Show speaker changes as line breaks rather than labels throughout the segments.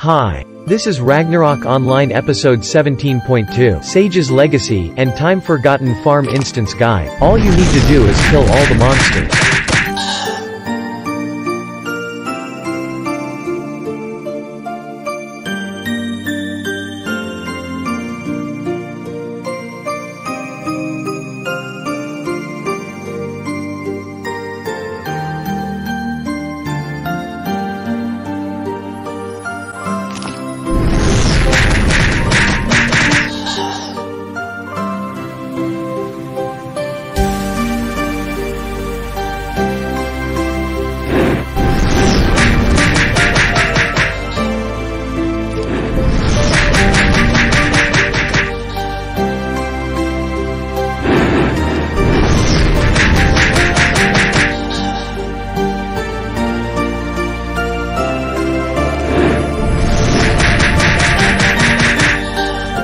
Hi. This is Ragnarok Online episode 17.2 Sage's Legacy and Time Forgotten Farm Instance Guide. All you need to do is kill all the monsters.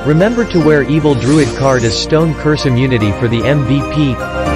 Remember to wear Evil Druid card as Stone Curse immunity for the MVP.